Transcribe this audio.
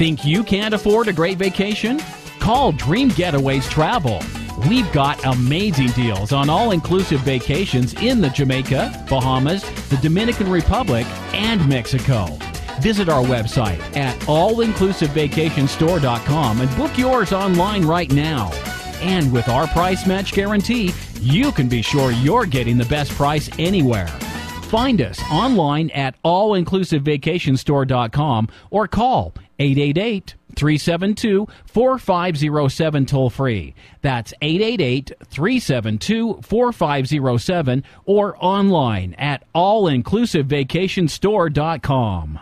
Think you can't afford a great vacation? Call Dream Getaways Travel. We've got amazing deals on all inclusive vacations in the Jamaica, Bahamas, the Dominican Republic, and Mexico. Visit our website at allinclusivevacationsstore.com and book yours online right now. And with our price match guarantee, you can be sure you're getting the best price anywhere. Find us online at allinclusivevacationsstore.com or call 888 372 4507 toll free. That's 888 372 4507 or online at allinclusivevacationsstore.com.